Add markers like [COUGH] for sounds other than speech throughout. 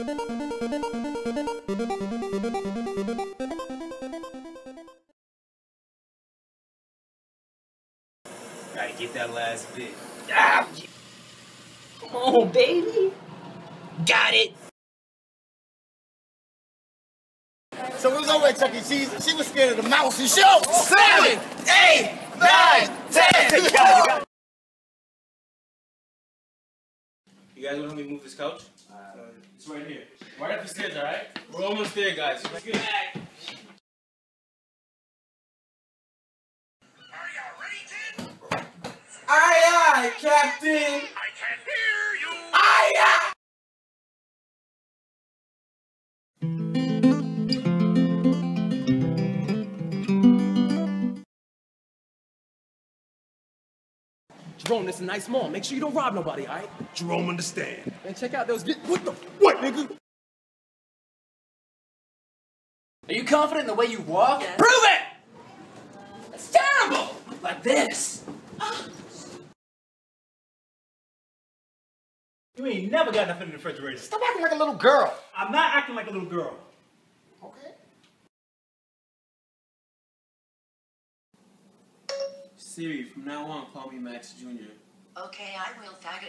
Gotta get that last bit. Ah, come on, baby. Got it. So we was over at Chuck E. Cheese, she was scared of the mouse and show. Seven, eight, nine, ten. You got you got it. You guys want me to move this couch? Uh, it's right here. Right up the stairs, alright? We're almost there, guys. Let's get Aye, aye, Captain. I can hear you! Aye, aye. Jerome, this is a nice mall. Make sure you don't rob nobody, all right? Jerome understand. And check out those. What the? What, nigga? Are you confident in the way you walk? Prove it! That's terrible! Like this. You ain't never got nothing in the refrigerator. Stop acting like a little girl. I'm not acting like a little girl. Okay. Siri, from now on, call me Max Jr. Okay, I will tag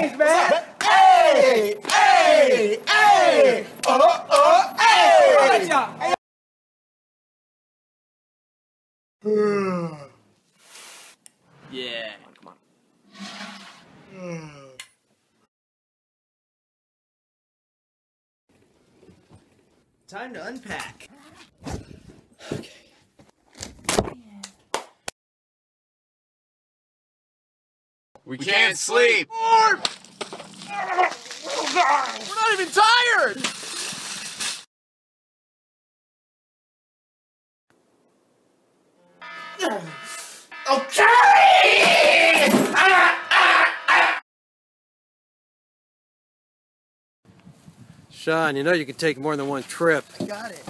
praise, man. Hey, hey, hey, oh, oh, hey. Yeah. Come on, come on. Time to unpack. We can't sleep. We're not even tired. Okay. Sean, you know you can take more than one trip. Got it.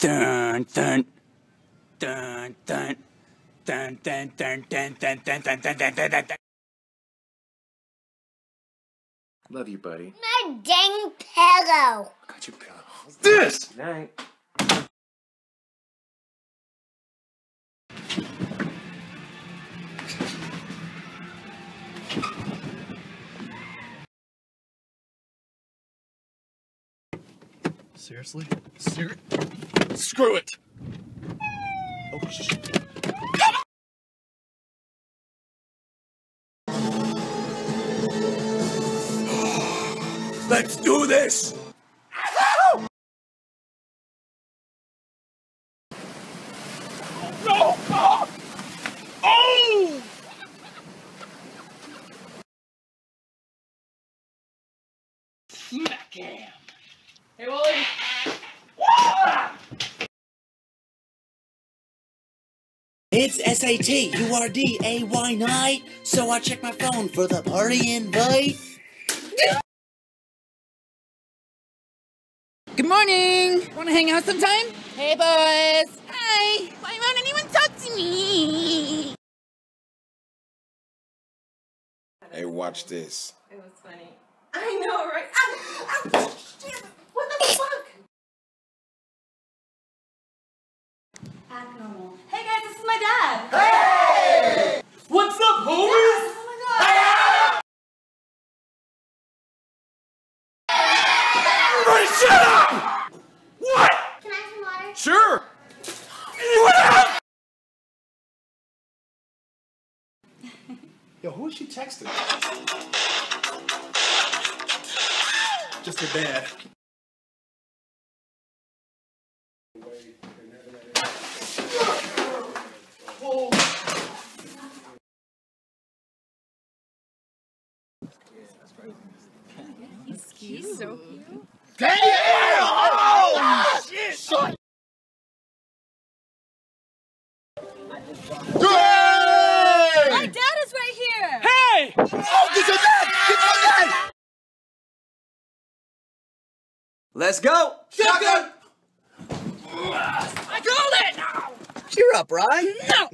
Dun, dun. Dun, dun. Dun, dun, dun, dun, dun, dun, dun, dun, dun, dun, dun. Love you, buddy. My dang pillow. Got you, pillow. This! Night. Seriously? Ser- Screw it! Let's do this! No! Oh! oh! Smack him! Hey, Wally. It's SAT, URD, AY night, so I check my phone for the party invite. Good morning. Want to hang out sometime? Hey, boys. Hi. Why won't anyone talk to me? Hey, watch this. It was funny. I know, right? Ah, ah, damn. What the fuck? Act normal. Hey guys, this is my dad. Hey! What's up, homies? Yes, oh my god. Everybody shut up! What? Can I have some water? Sure! Anyone else? Yo, who is she texting? Just her dad. He's so cute. Damn! Oh, shit! Shut. My dad is right here. Hey! Oh, get your dad! Get your dad! Let's go! Shotgun! I called it. startup, right? No!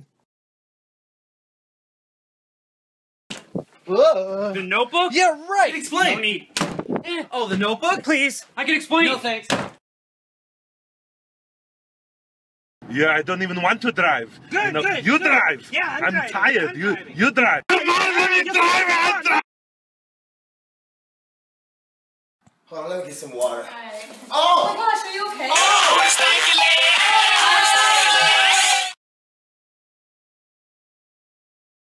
The notebook? Yeah, right. Explain. No need. [LAUGHS] Oh, the notebook? Please. I can explain. No thanks. Yeah, I don't even want to drive. Good, you, know, good, you good. drive. Yeah, I'm I'm driving, tired. I'm you driving. you drive. Come on, let me drive. I'll drive. Hold on, let me get some water. Oh, oh my Oh! gosh, are you okay? Oh!